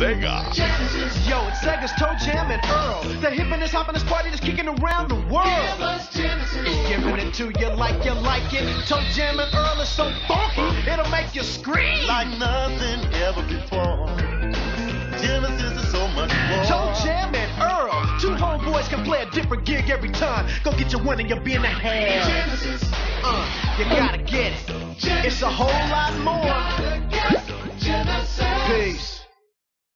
Sega. Yo, it's Sega's ToeJam and Earl. The hippiness, this party that's kicking around the world. Giving it to you like you like it. Toe Jam and Earl is so funky, it'll make you scream. like nothing ever before. Genesis is so much more. Toe Jam and Earl. Two homeboys can play a different gig every time. Go get your one and you'll be in the hand. Uh, you gotta get it. It's a whole lot more